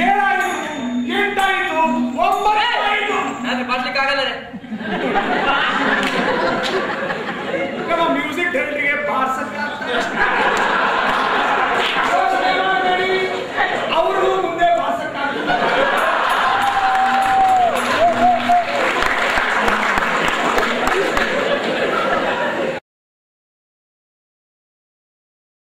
ಏನಾಯ್ತು ಎಂಟಾಯ್ತು ಒಂಬತ್ತಾಯ್ತು ನಾನು ಮಾಡ್ಲಿಕ್ಕಾಗಲ್ಲ ರೀ ನಮ್ಮ ಮ್ಯೂಸಿಕ್ ಡೈರೆಕ್ಟರ್ಗೆ ಬಾರ್ಸಕ್ಕೆ ಆಗ್ತದೆ